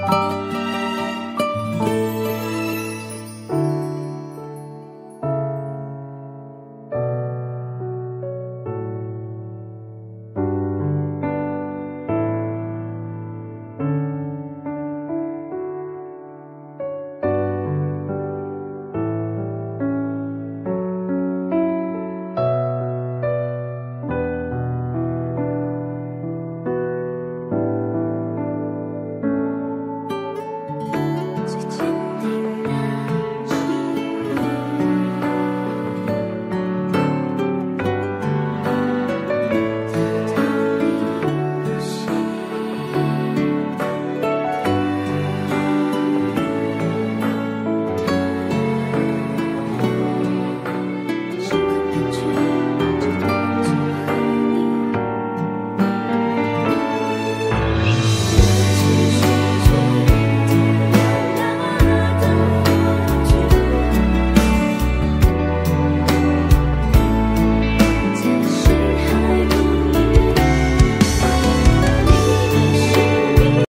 Música